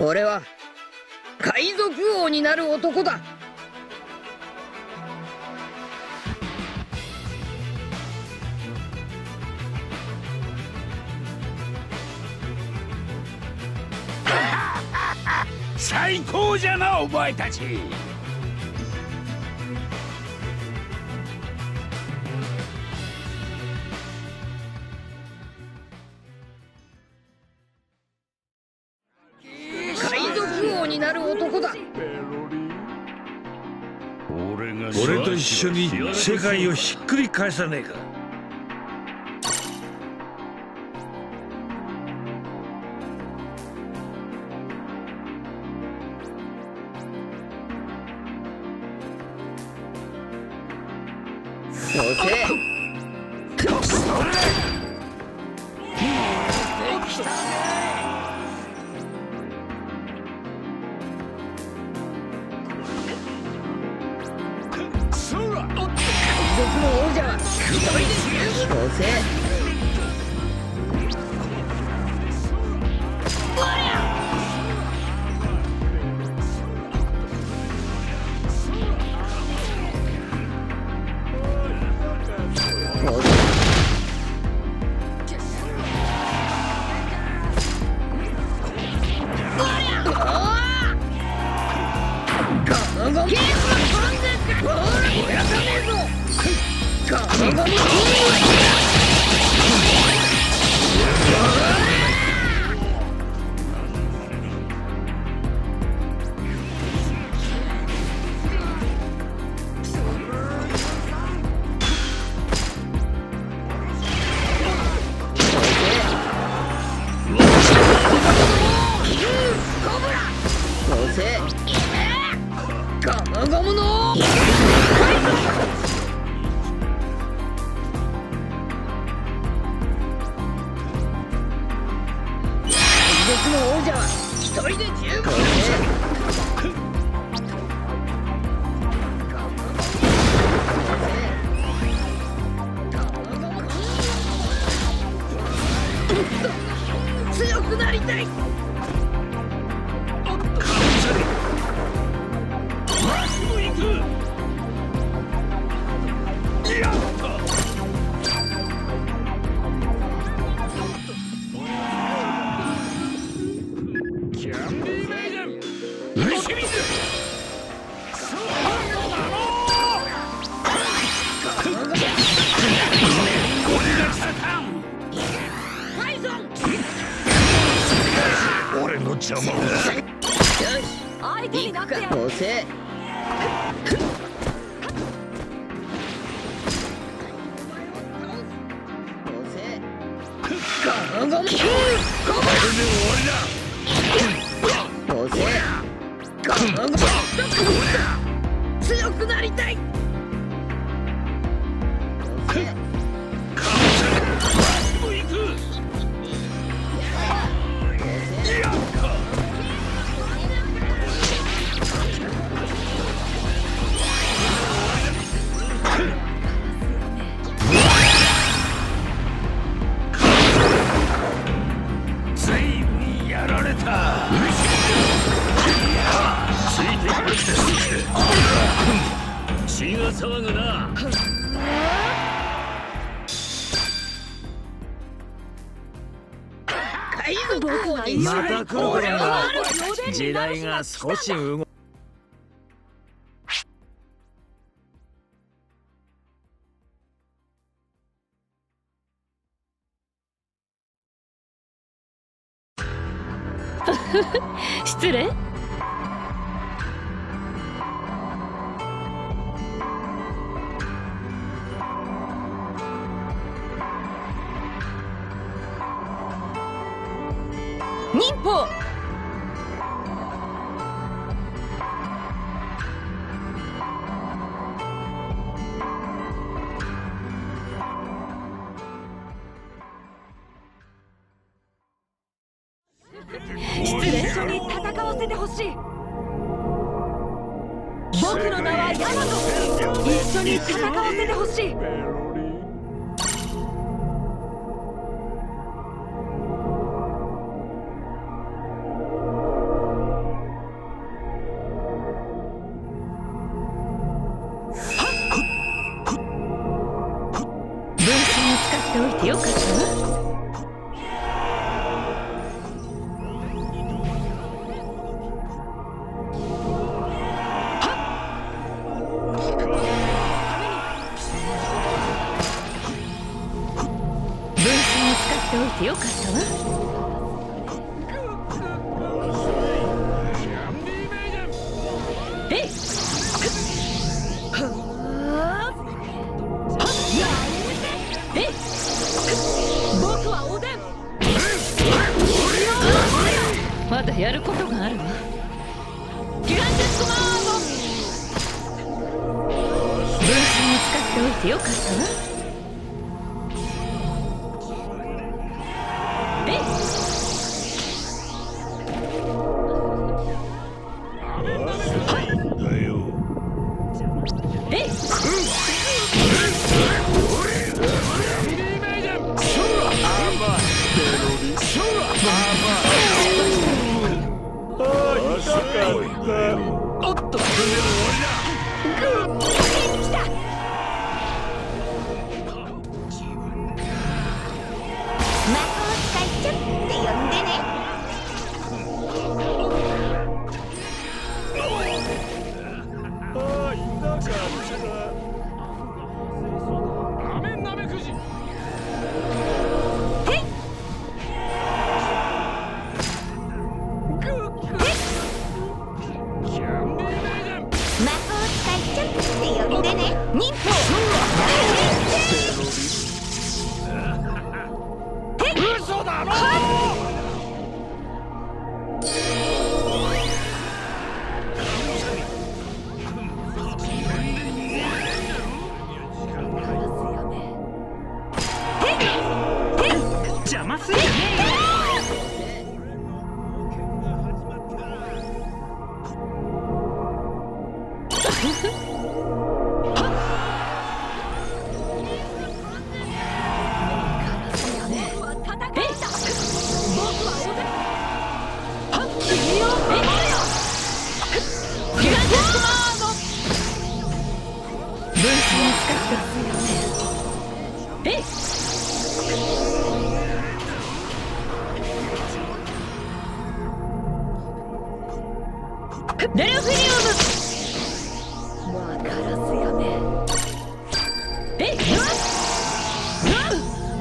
俺は海賊王になる男だ。最高じゃなお前たち。緒に世界をひっくり返さねえか。そせ。このゴ強くなりたい海賊王にまた来るのか時代が少し動せてほしい。僕の名はヤマト一緒に戦わせてほしい。よかったわ。Ha ha ha!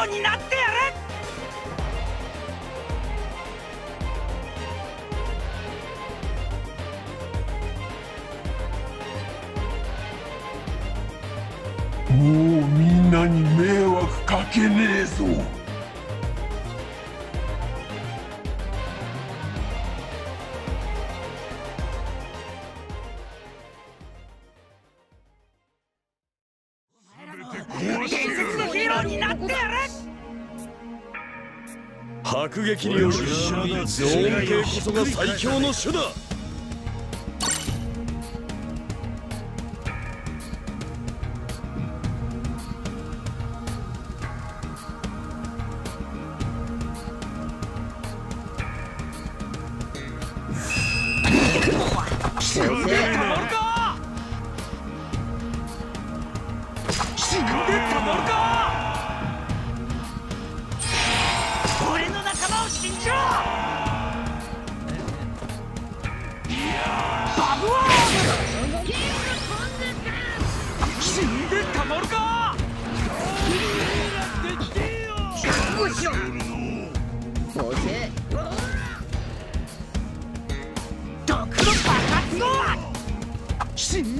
ようになってやもうみんなに迷惑かけねえぞ。常温系こそが最強の手だ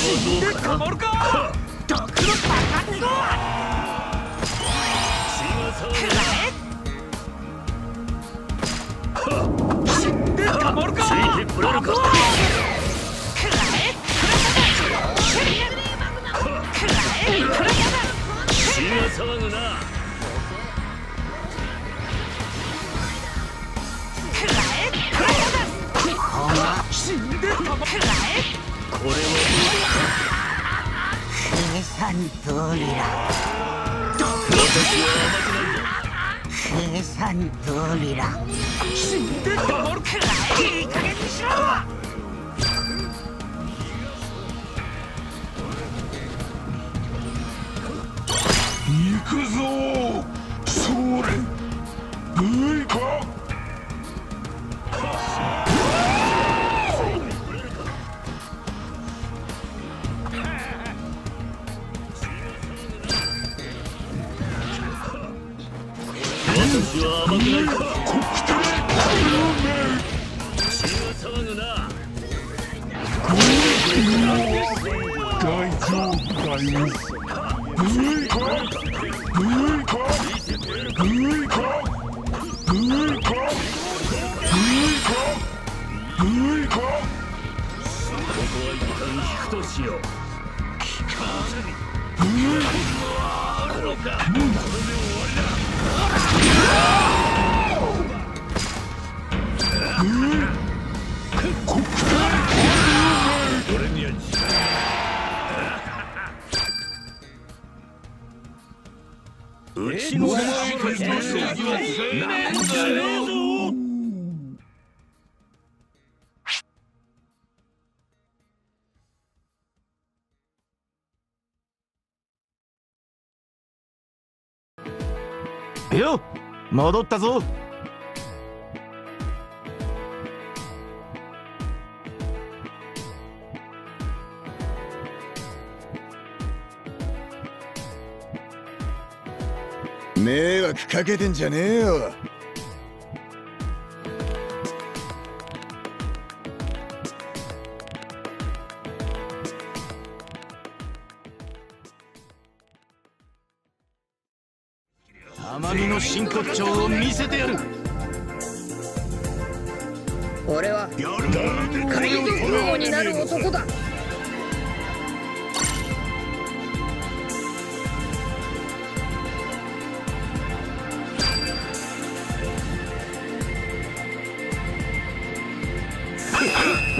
死んでたまるか毒の死んでたまるかるか死んでたまこれは。計算通りだ私は甘くないぞ計算通りだ死んでたまるかいい加減にしろ行くぞそれブイか甘くないぞ国体血が騒ぐな大丈夫だよブイかブイかブイかブイかブイかブイかここは一旦引くとしよう俺に。はうちの正義の正義はなんだねえぞよ戻ったぞ。迷惑かけてんじゃねえよ。甘みの真骨頂を見せてやる。俺は海賊王になる男だ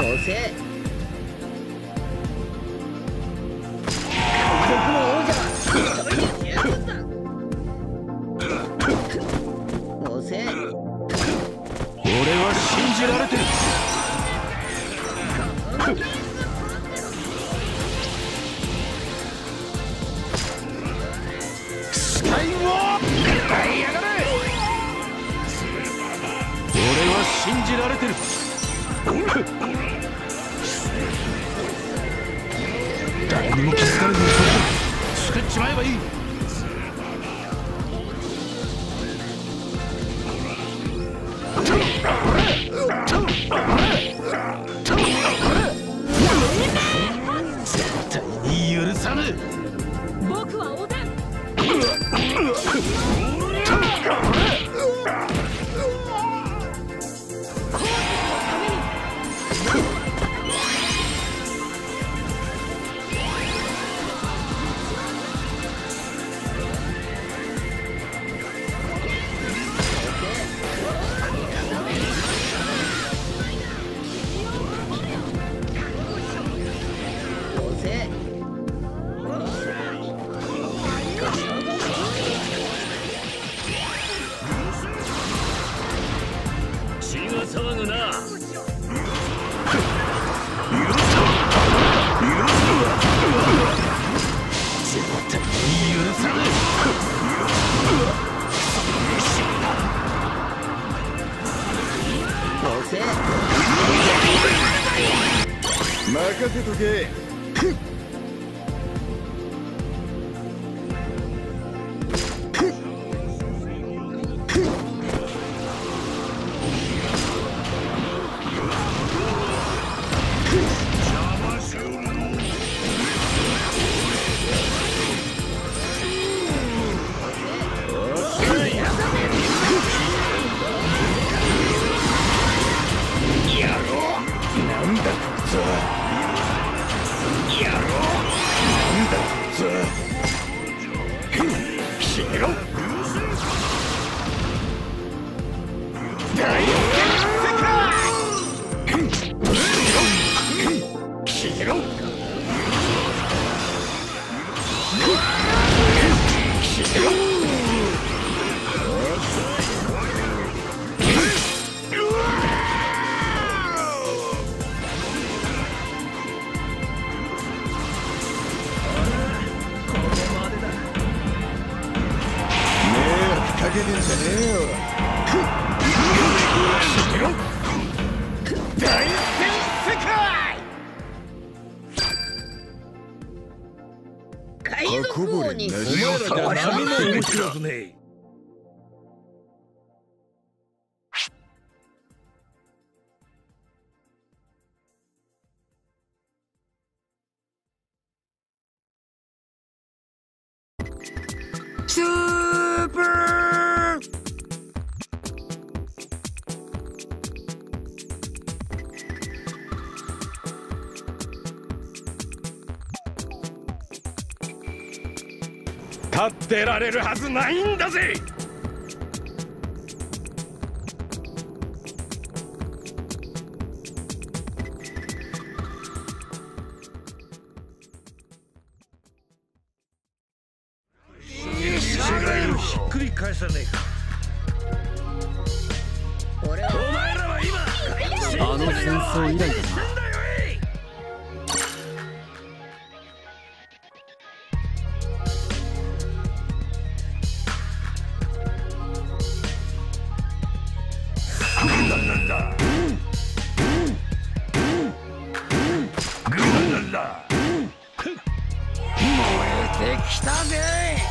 遅え海賊の王者は一人で十分だ遅え俺は信じられてる。俺は信じられてる誰にも気づかれずにそれで救っちまえばいい。絶対に許さぬ。僕はおでん任せこぼれお前らじゃ何も面白くねえ。出られるはずないんだぜ。できたぜ。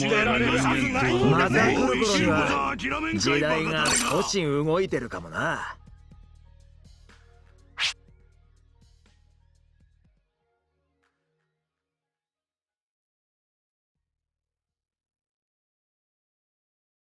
れるまたには時代が少し動いてるかもな。